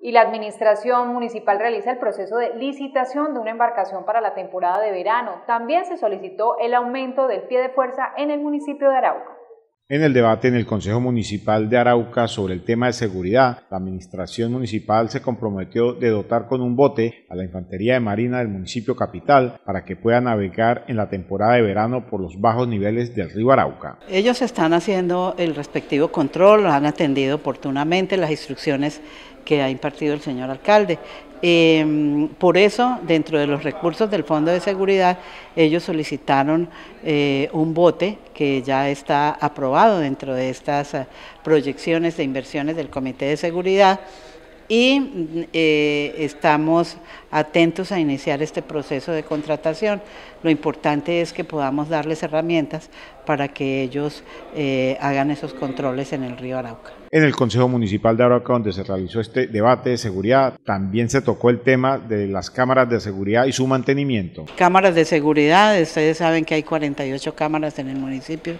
Y la Administración Municipal realiza el proceso de licitación de una embarcación para la temporada de verano. También se solicitó el aumento del pie de fuerza en el municipio de Arauca. En el debate en el Consejo Municipal de Arauca sobre el tema de seguridad, la Administración Municipal se comprometió de dotar con un bote a la Infantería de Marina del municipio capital para que pueda navegar en la temporada de verano por los bajos niveles del río Arauca. Ellos están haciendo el respectivo control, han atendido oportunamente las instrucciones que ha impartido el señor alcalde. Em, por eso, dentro de los recursos del Fondo de Seguridad, ellos solicitaron eh, un bote que ya está aprobado dentro de estas eh, proyecciones de inversiones del Comité de Seguridad y eh, estamos atentos a iniciar este proceso de contratación. Lo importante es que podamos darles herramientas para que ellos eh, hagan esos controles en el río Arauca. En el Consejo Municipal de Arauca, donde se realizó este debate de seguridad, también se tocó el tema de las cámaras de seguridad y su mantenimiento. Cámaras de seguridad, ustedes saben que hay 48 cámaras en el municipio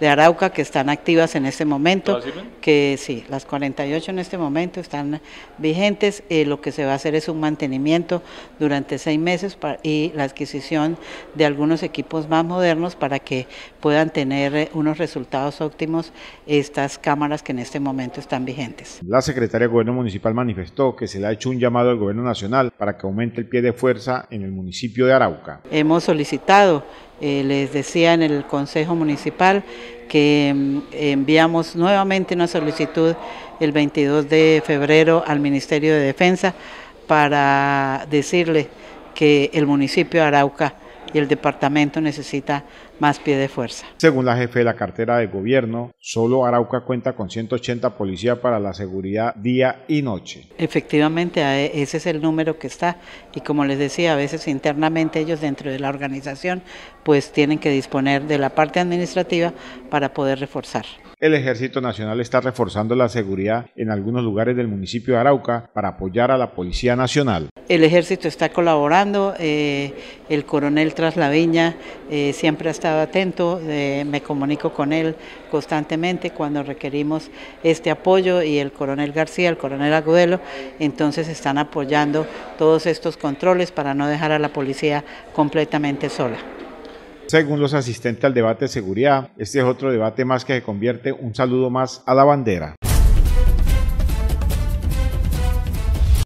de Arauca que están activas en este momento, que sí, las 48 en este momento están vigentes, eh, lo que se va a hacer es un mantenimiento durante seis meses y la adquisición de algunos equipos más modernos para que puedan tener eh, unos resultados óptimos estas cámaras que en este momento están vigentes. La secretaria de Gobierno Municipal manifestó que se le ha hecho un llamado al Gobierno Nacional para que aumente el pie de fuerza en el municipio de Arauca. Hemos solicitado eh, les decía en el Consejo Municipal que mm, enviamos nuevamente una solicitud el 22 de febrero al Ministerio de Defensa para decirle que el municipio de Arauca y el departamento necesita más pie de fuerza. Según la jefe de la cartera de gobierno, solo Arauca cuenta con 180 policías para la seguridad día y noche. Efectivamente, ese es el número que está y como les decía, a veces internamente ellos dentro de la organización pues tienen que disponer de la parte administrativa para poder reforzar. El Ejército Nacional está reforzando la seguridad en algunos lugares del municipio de Arauca para apoyar a la Policía Nacional. El Ejército está colaborando, eh, el coronel Traslaviña eh, siempre ha atento, eh, me comunico con él constantemente cuando requerimos este apoyo y el coronel García, el coronel Agudelo, entonces están apoyando todos estos controles para no dejar a la policía completamente sola. Según los asistentes al debate de seguridad, este es otro debate más que se convierte un saludo más a la bandera.